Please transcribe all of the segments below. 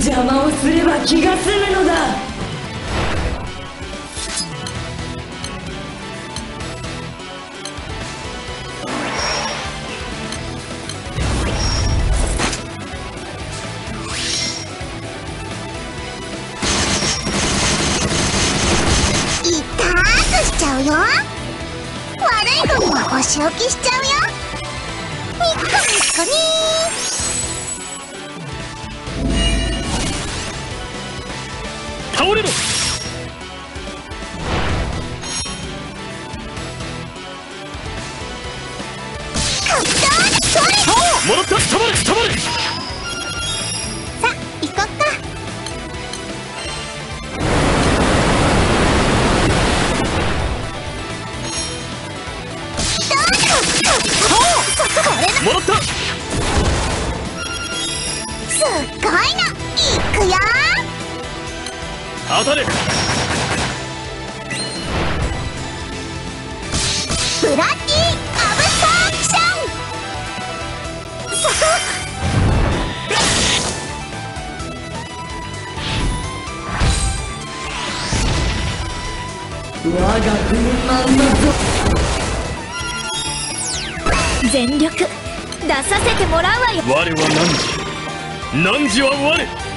邪魔をすれば気が済むのだ。お仕置きしちゃうよ。倒れろ全力。出させてもらうわよ。我は何時？は我。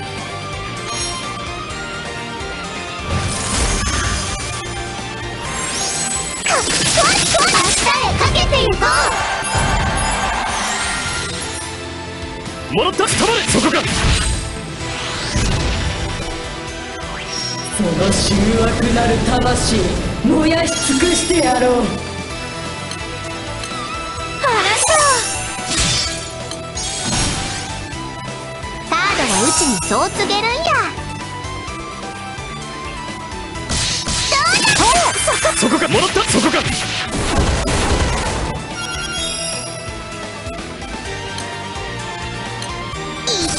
かけていこう。もらったたまれそこかその醜悪なる魂燃やし尽くしてやろう。ちにそう告げるんや。そこか。戻った。そこか。いっ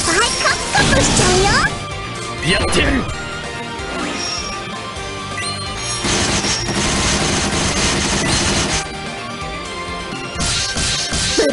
ぱいカップしちゃうよ。やってやる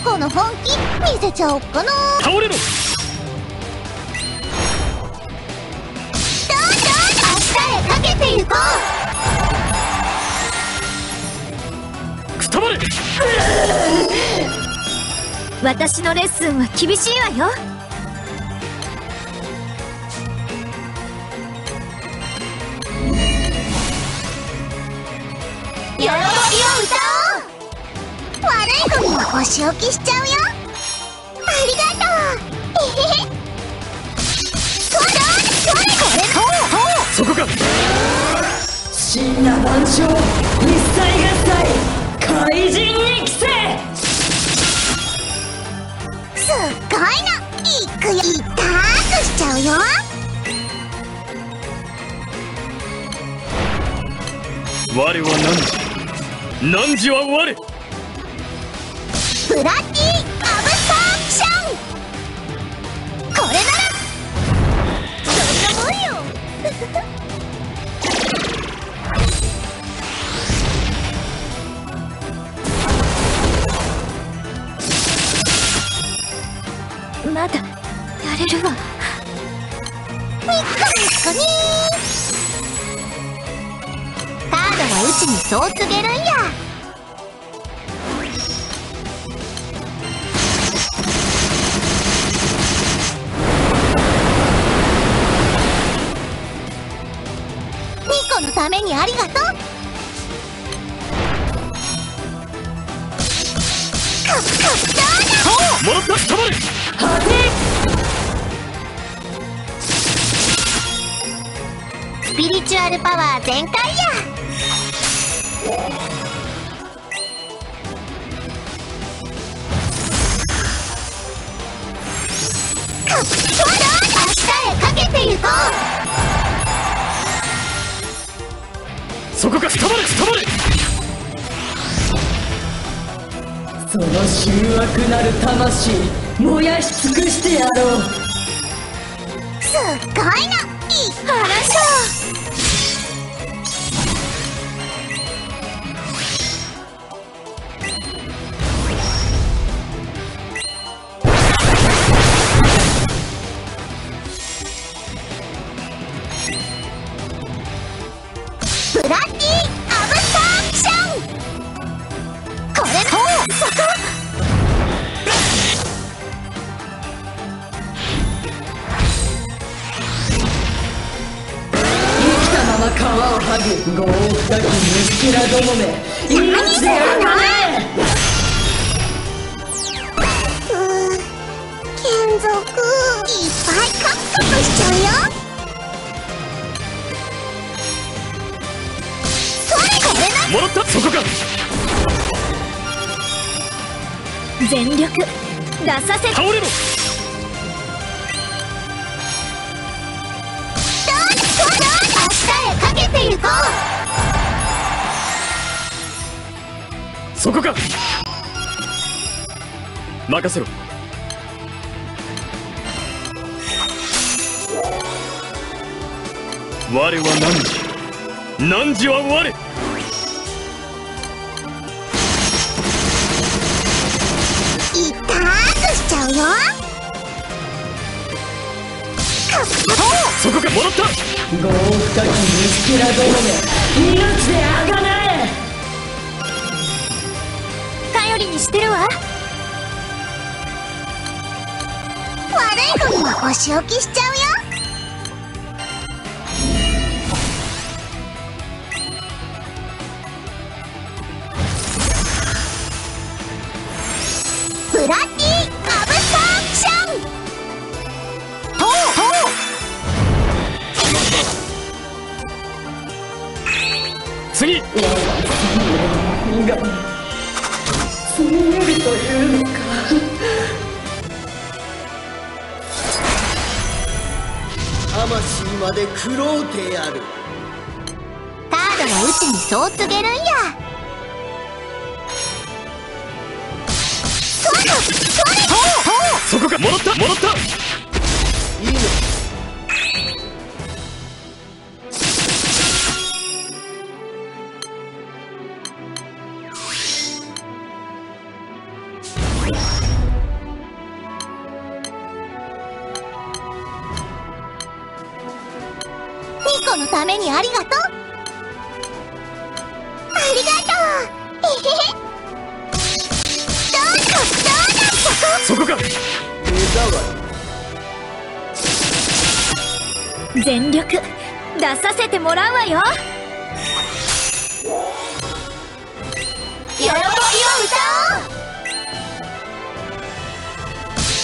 ニコの本気見せちゃおっかな。倒れろ。明日へかけていこう。私のレッスンは厳しいわよ。喜お仕置きしちゃうよ。ありがとう。えへへ。それそれこれそこか。真羅万象一切合切怪人に着せすっごいのいくよ。いったーくしちゃうよ。我は何時？何時は我？ブラッディアブサークション。これならそんなもんよまだやれるわニッコニッコにカードはうちにそう告げるんやためにありがとう。もらったまてスピリチュアルパワー全開や。明日へかけていこうそこか捕まれ捕まれその醜悪なる魂燃やし尽くしてやろう。すっごいのいっブ眷属いっぱいカクカクしちゃうよ。それもらった？そこか。全力出させ倒れろ。そこか。任せろ我は汝汝は我？いったーくしちゃうよ。そこかもらった！豪き虫けらどもめ命であがね頼りにしてるわ。悪い子にはお仕置きしちゃうまで食ろうてやる。カードはうちにそう告げるんや。そこかもらったもらったためにありがとう。ありがとう。えへへそこか。全力出させてもらうわよ。喜びを歌おう。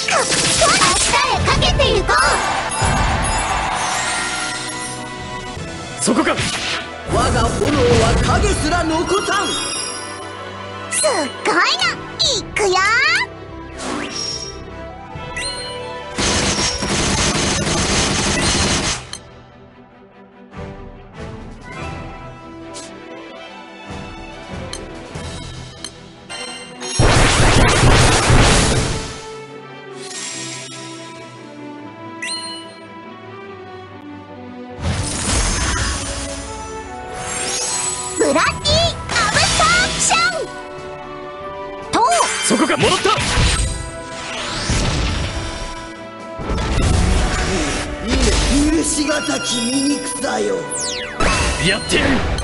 か明日へかけていこそこか。我が炎は影すら残さん。うすっごいのいくよかもらった。いいね。許しがたき醜さよ。やってやる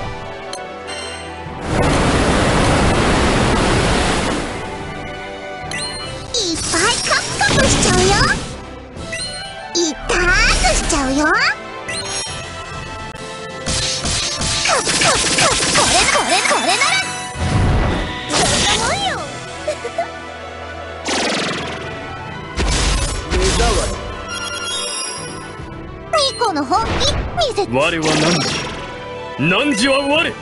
手触りニコの本気見せて。我は汝汝は我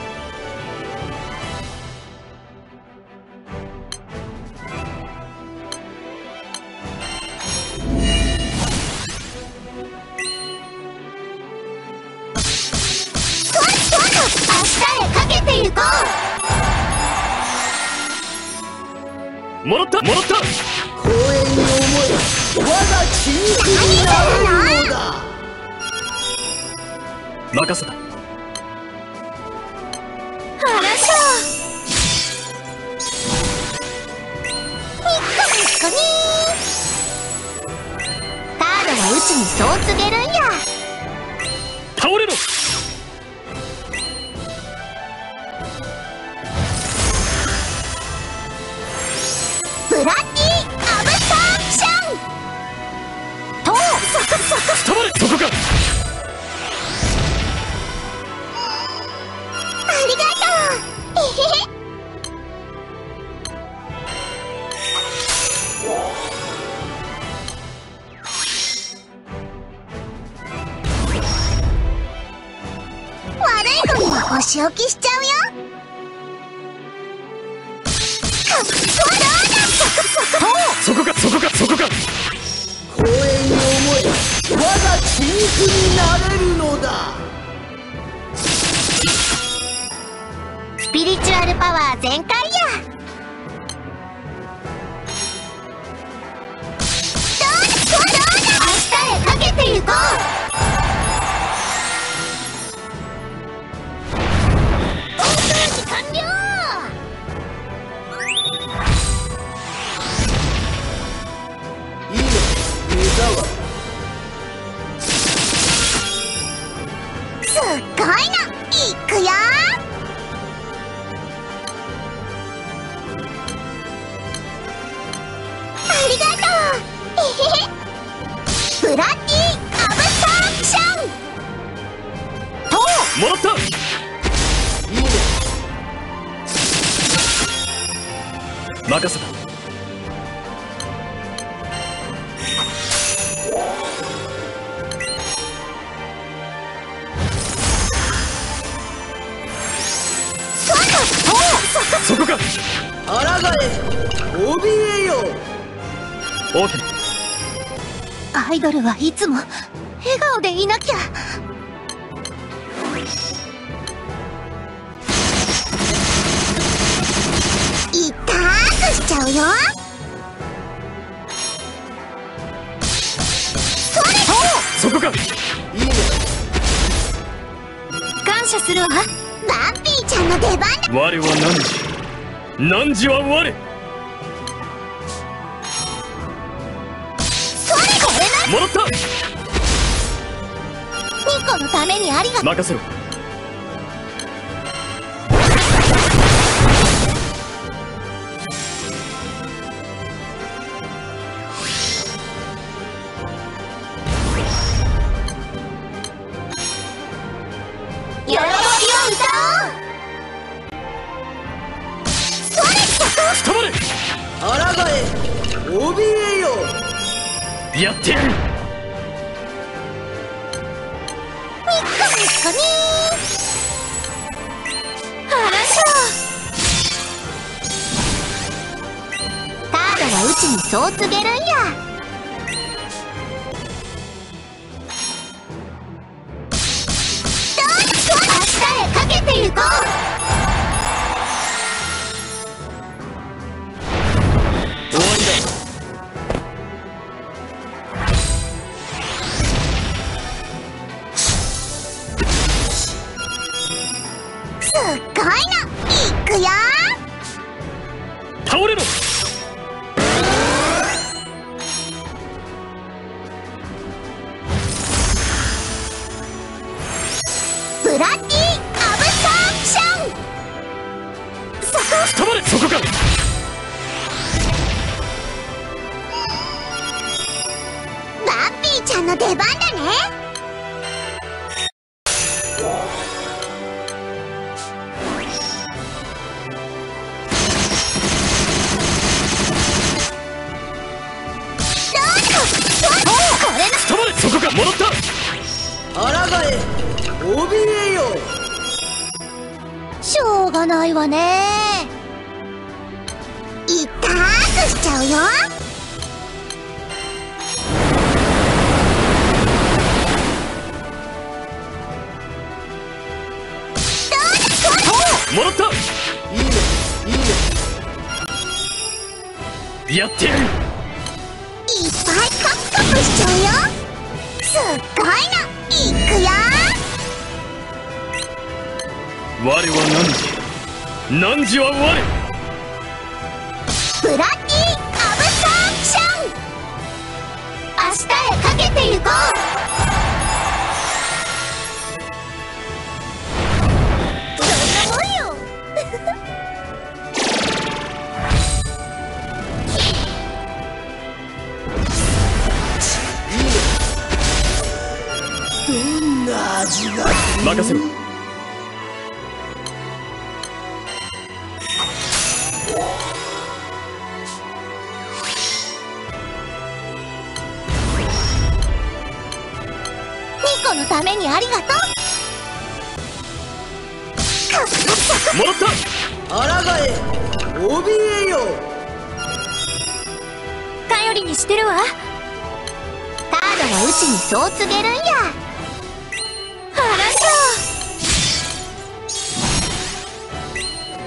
任せた。あ。らしニッコニッコニーカードはうちにそう告げるんや仕置きしちゃうよ。そこかそこかそこか。光栄に思え我が血肉になれるのだ。スピリチュアルパワー全開任せた。そこか。抗え怯えよ。オーケーアイドルはいつも笑顔でいなきゃちゃうよ。それ。そこか。いいね感謝するわ。バンピーちゃんの出番だ。我は何時？何時は我？それ。これなもらった。ニコのためにありが任せろやってやる。ニッコニッコニあ。らしーカードはうちにそう告げるんや。ないわね。痛くしちゃうよ。もらった？いいねいいね。やってやる。いっぱいカクカクしちゃうよ。すっごいの。いくよ。我は何時？何時は我ブラッディアブサープション。明日へかけてゆこう。そんなもんよ。どんな味が任せろにありがとう。カクカクカクもらった抗え怯えよ。頼りにしてるわ。タードはうちにそう告げるんや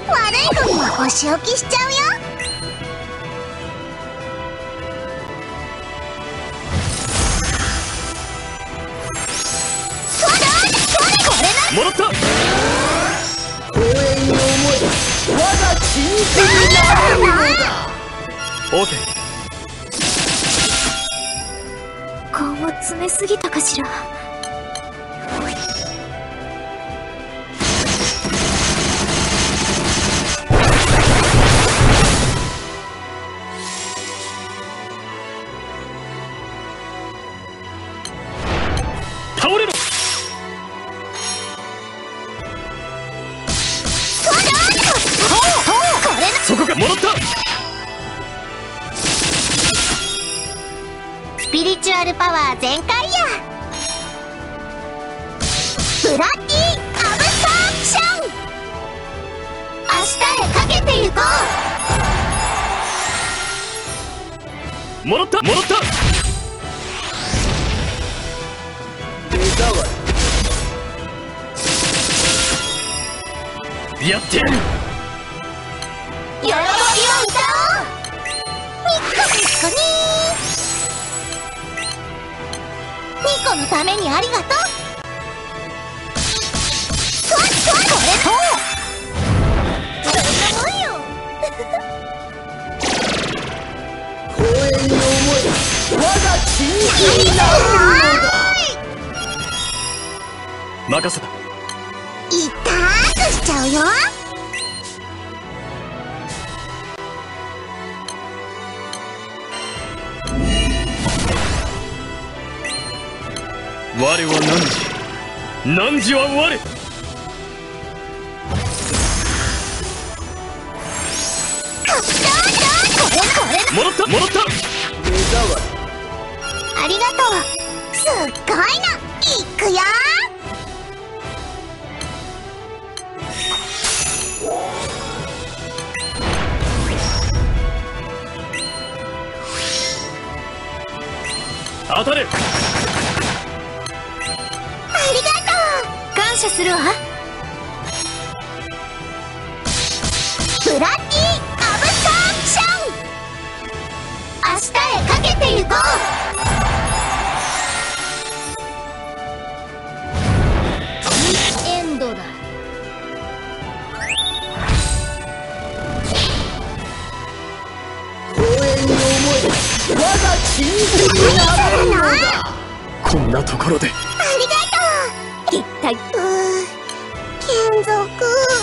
悪いゴミはお仕置きしちゃうよこれなもらった。公園に思え我が血肉になれるのだ。オーケー根を詰めすぎたかしら。倒れろピリチュアルパワー全開や。ブラッディアブサープション。明日へかけてゆこもらった。もらった。やってやる。う喜びを歌おう。ニッコニッコに。ニコのためにありがとう。これそんなもんよ公園に思え我がになれるのだ。任せた痛くしちゃうよ我は何時？何時は我？もらった！もらった！ありがとう。すっごいの。いくよ。当たれ謝するわ。ブラッディアブサープション。明日へかけてゆこう。エンドだ。公園に思え我が血肉になれるの？だこんなところで。ありがとう。一体うー眷属